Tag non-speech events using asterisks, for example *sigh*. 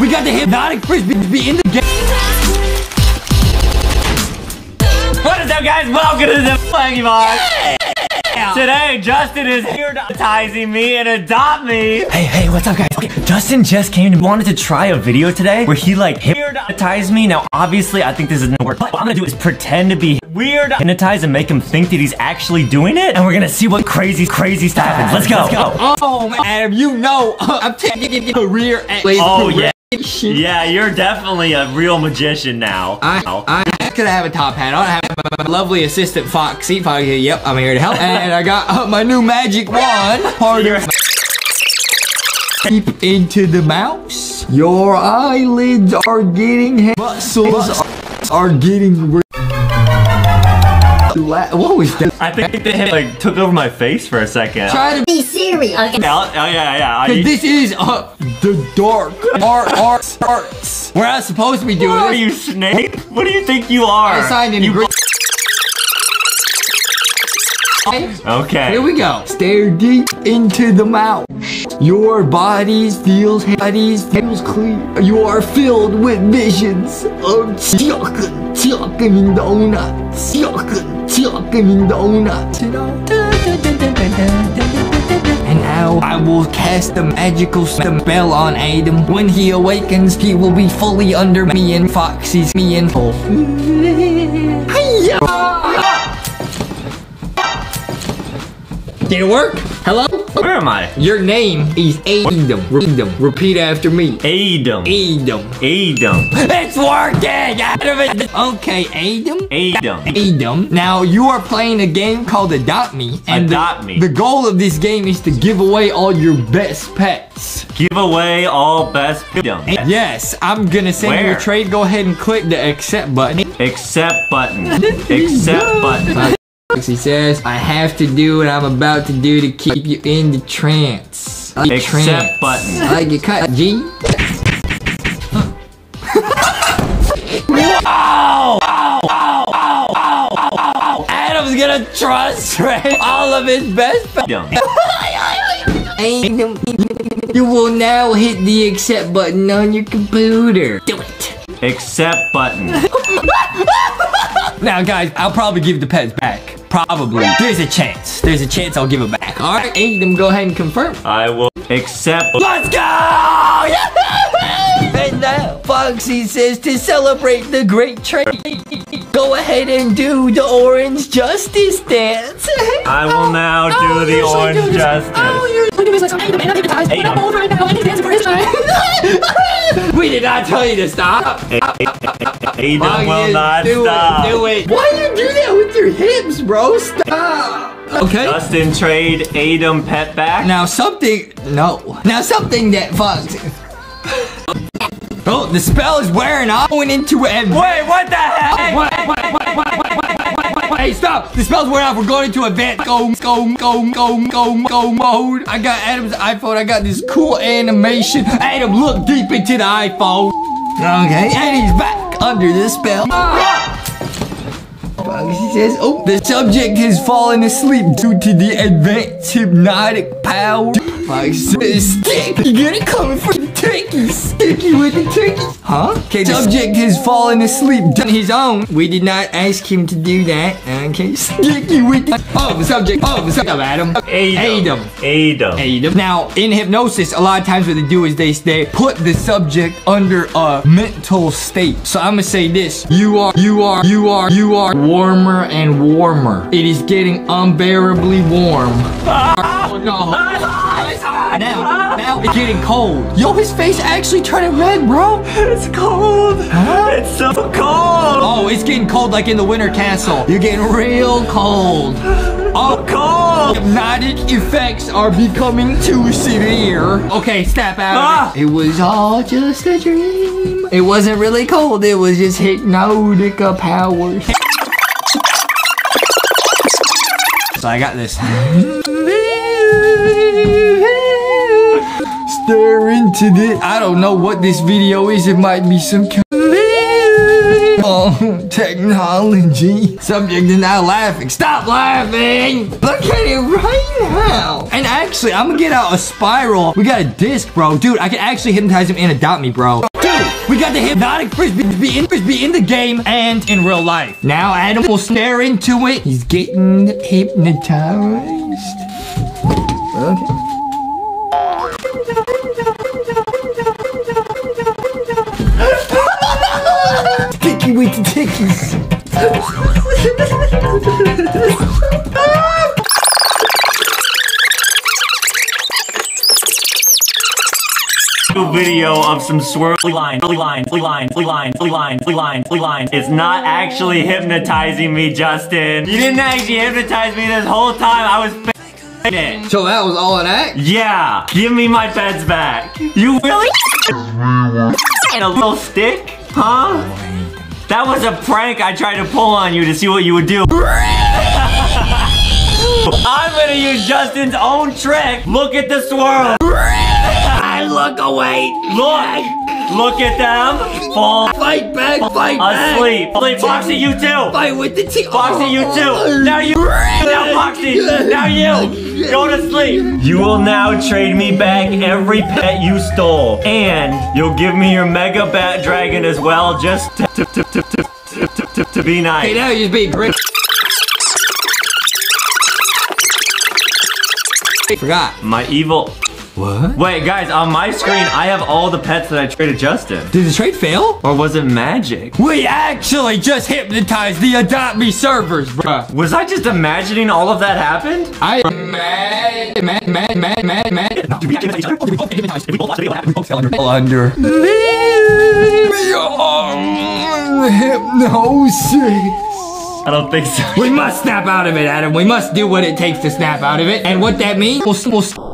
We got the hypnotic frisbee to be in the game. What is up, guys? Welcome to the Box. Today, Justin is hypnotizing me and adopt me. Hey, hey, what's up, guys? Okay, Justin just came and wanted to try a video today where he like hypnotized me. Now, obviously, I think this isn't gonna work. But what I'm gonna do is pretend to be weird, hypnotize, and make him think that he's actually doing it. And we're gonna see what crazy, crazy stuff happens. Let's go. Let's go. Oh, man, Adam, you know *laughs* I'm taking a career at Oh, yeah. Yeah, you're definitely a real magician now. I, I could have a top hat on. I have my lovely assistant Foxy. Foxy, yep, I'm here to help. And I got uh, my new magic wand. Of Deep into the mouse. Your eyelids are getting. Muscles are getting. Re- La- What was that? I think the hit like took over my face for a second. Try to Be serious. Okay. Yeah, oh yeah, yeah. I, This is uh, the dark art arts arts. We're not supposed to be doing What are you, Snape? What do you think you are? I signed an You- agreement. Okay. Here we go. Stare deep into the mouth. Your body feels bodies feels clear. You are filled with visions of chicken, chicken donuts, chicken, chicken donuts. And now I will cast the magical spell on Adam. When he awakens, he will be fully under me and Foxy's me and Did it work? Hello? Where am I? Your name is Adam. Adam. Repeat after me. Adam. Adam. Adam. It's working! Adam is- Okay, Adam? Adam. Adam. Now you are playing a game called Adopt Me. And the- Adopt Me. The goal of this game is to give away all your best pets. Give away all best pets. Yes, I'm gonna send you a trade. Go ahead and click the accept button. Accept button. Accept button. *laughs* He says, I have to do what I'm about to do to keep you in the trance. The Accept trance. button. Like you cut G. Adam's gonna trust Trey all of his best friends. Adam. Adam, you will now hit the accept button on your computer. Do it. Accept button. *laughs* Now, guys, I'll probably give the pets back. Probably. There's a chance. There's a chance I'll give it back. All right, Adam, go ahead and confirm. I will accept. Let's go! and now, Foxy says to celebrate the great trade, go ahead and do the orange justice dance. I will now do Oh, the orange justice. Oh, We did not tell you to stop. Adam will not do stop. It, do it. Why do you do that hips, bro? Stop. Okay. Justin trade Adam pet back. Now something, no. Now something that Fox. Oh, the spell is wearing off. Going into it. Wait, what the heck? Wait, wait, wait, wait, wait, wait, wait, wait, wait, wait, stop! The spell's wearing off. We're going into advanced go, go, go, go, go, go mode. I got Adam's iPhone. I got this cool animation. Adam, look deep into the iPhone. Okay, and he's back under the spell. Foxy says, oh, the subject has fallen asleep due to the advanced hypnotic power. Says, stick, you get it coming from the turkey, sticky with the turkey. Huh? Okay, the subject has fallen asleep on his own. We did not ask him to do that. Okay, sticky with the, oh, the subject, oh, the subject, Adam. Adam. Adam. Adam. Adam. Now, in hypnosis, a lot of times what they do is they, they put the subject under a mental state. So I'm gonna say this. You are, you are, you are, you are warmer and warmer. It is getting unbearably warm. *laughs* Oh no. Now, now it's getting cold. Yo, his face actually turning red, bro. It's cold. It's so cold. Oh, it's getting cold like in the winter castle. You're getting real cold. Oh, Cold. Hypnotic effects are becoming too severe. Okay, snap out Ah! of it. It was all just a dream. It wasn't really cold, it was just hypnotica powers. *laughs* So I got this. *laughs* Stare into this. I don't know what this video is. It might be some kind Oh, technology. Subject is now laughing. Stop laughing! Look at it right now. And actually, I'm gonna get out a spiral. We got a disc, bro. Dude, I can actually hypnotize him and adopt me, bro. Dude, we got the hypnotic frisbee be in, frisbee in the game and in real life. Now Adam will stare into it. He's getting hypnotized. Okay. Sticky with the video of some swirly swirly lines, swirly lines, swirly lines, swirly lines. It's not actually hypnotizing me, Justin. You didn't actually hypnotize me this whole time. I was it. So that was all an act? Yeah, give me my pets back. You oh, really? And a little stick? Huh? That was a prank I tried to pull on you to see what you would do. *laughs* I'm gonna use Justin's own trick. Look at the swirl. I look away. Look. Look at them. Fall Fight back, fight back. asleep. Asleep. Foxy, you too. Fight with the tick. Foxy, you too. Oh, oh, now you. Now Foxy. Now you. Go to sleep. You will now trade me back every pet you stole, and you'll give me your Mega Bat Dragon as well, just to to to to to, to, to, to, to be Hey, now you're just being great. Forgot. My evil. What? Wait, guys, on my screen, I have all the pets that I traded Justin. Did the trade fail? Or was it magic? We actually just hypnotized the Adopt Me servers, bruh. Was I just imagining all of that happened? I mad, mad, mad, mad, mad, mad. Under. Hypnosis. I don't think so. We must snap out of it, Adam. We must do what it takes to snap out of it. And what that means, we'll, we'll